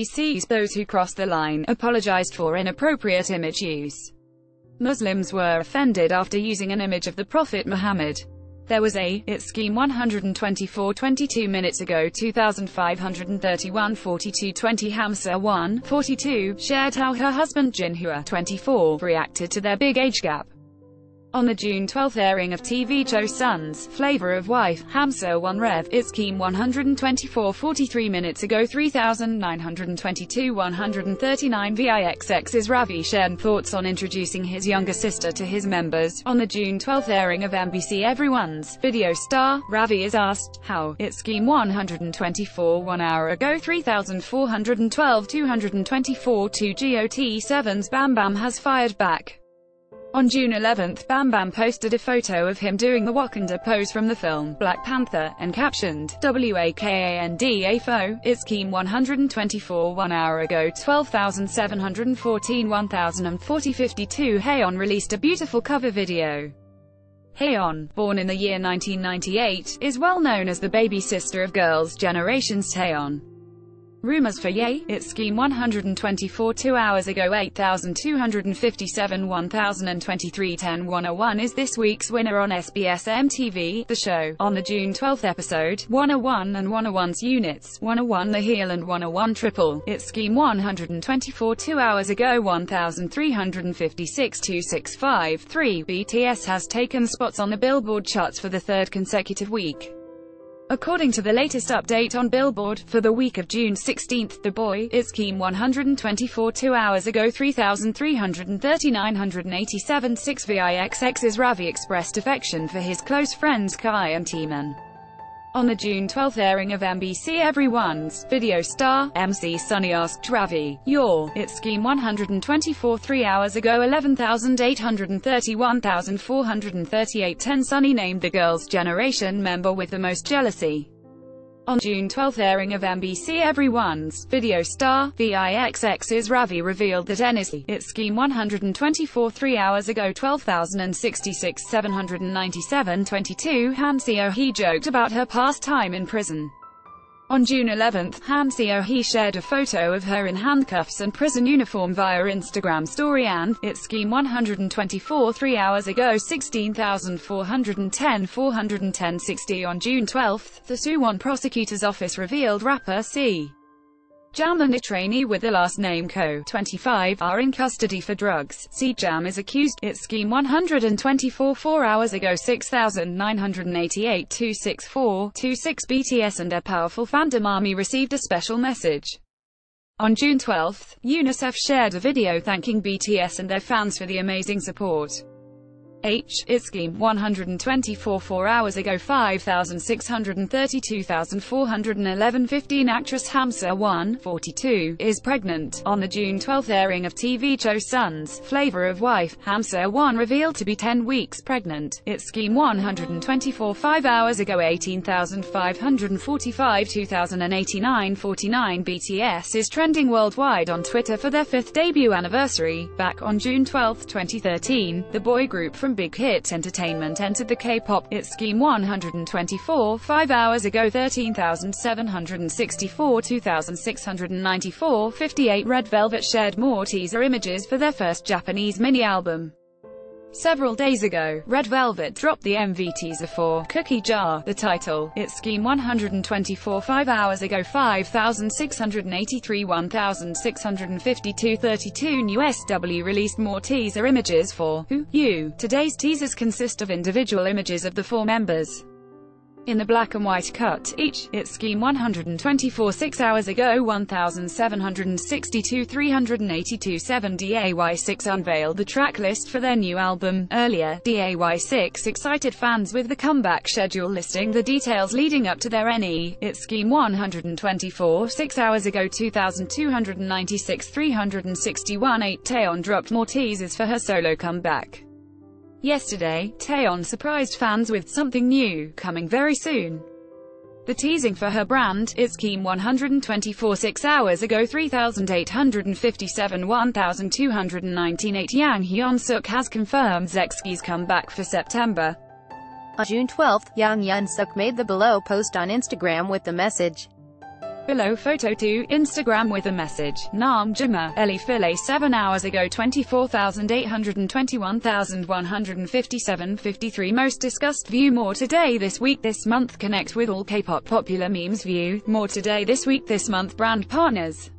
MBC's Those Who Cross the Line apologized for inappropriate image use. Muslims were offended after using an image of the Prophet Muhammad. There was a it scheme 124 22 minutes ago 2531 42 20 Ham So-won 42 shared how her husband Jin Hua 24 reacted to their big age gap. On the June 12 airing of TV show Sons, Flavor of Wife, Ham So-won Rev, its Keem 124 43 minutes ago 3922 139 VIXX's Ravi shared thoughts on introducing his younger sister to his members. On the June 12 airing of MBC Everyone's video star, Ravi is asked, how, its Scheme 124 one hour ago 3412 224 2 GOT7's Bam Bam has fired back. On June 11, Bam Bam posted a photo of him doing the Wakanda pose from the film Black Panther, and captioned, WAKANDAFO, it's Keem 124 one hour ago 12,714 1040 52 Hayeon released a beautiful cover video. Hayeon, born in the year 1998, is well known as the baby sister of Girls' Generation's Taeyeon. Rumors for Ye, its scheme 124 two hours ago 8257 1023 10 101 is this week's winner on SBS MTV, the show. On the June 12 episode, 101 and 101's units, 101 the heel and 101 triple, its scheme 124 two hours ago 1356 2653 BTS has taken spots on the Billboard charts for the third consecutive week. According to the latest update on Billboard, for the week of June 16, The Boy, is Keem 124 two hours ago 3,330 987 6 VIXX's Ravi expressed affection for his close friends Kai and Taemin. On the June 12 airing of MBC Everyone's video star, MC Sunny asked Ravi, Your, It's scheme 124 three hours ago 11,830 1,438 10 Sunny named the Girls' Generation member with the most jealousy. On June 12 airing of MBC Everyone's video star, VIXX's Ravi revealed that NSC, its scheme 124 three hours ago 12,066 797 22 Han Seo-hee joked about her past time in prison. On June 11, Han Seo-hee shared a photo of her in handcuffs and prison uniform via Instagram story and, it scheme 124 three hours ago 16,410 410 60 On June 12, the Suwon prosecutor's office revealed rapper C. Jam and a trainee with the last name Co. 25 are in custody for drugs. C Jam is accused, it scheme 124 4 hours ago 6,988 264 26 BTS and their powerful fandom army received a special message. On June 12, UNICEF shared a video thanking BTS and their fans for the amazing support. H. Itzkim, 124 4 hours ago 5,632,411 15 Actress Ham So-won, 42, is pregnant. On the June 12 airing of TV show Sons, Flavor of Wife, Ham So-won revealed to be 10 weeks pregnant. Itzkim 124 5 hours ago 18,545 2089 49 BTS is trending worldwide on Twitter for their fifth debut anniversary. Back on June 12, 2013, the boy group from Big Hit Entertainment entered the K-pop It Scheme 124 5 hours ago 13,764 2,694 58 Red Velvet shared more teaser images for their first Japanese mini-album. Several days ago, Red Velvet dropped the MV teaser for Cookie Jar, the title, its scheme 124 5 hours ago 5,683 1,652 32 NU'EST W released more teaser images for Who, You. Today's teasers consist of individual images of the four members in the black and white cut, each, its scheme 124 6 hours ago 1762 382 7 DAY6 unveiled the track list for their new album. Earlier, DAY6 excited fans with the comeback schedule listing the details leading up to their NE, its scheme 124 6 hours ago 2296 361 8 Taeyeon dropped more teasers for her solo comeback. Yesterday, Taeyeon surprised fans with something new, coming very soon. The teasing for her brand, its Keem 124 6 hours ago 3857 1219 8 Yang Hyun-suk has confirmed ZX's comeback for September. On June 12, Yang Hyun-suk made the below post on Instagram with the message, Below photo to Instagram with a message. Naam Juma, Ellie File 7 hours ago 24,821,157 53 Most discussed View more today this week. This month Connect with all K-pop popular memes View. More today this week this month Brand partners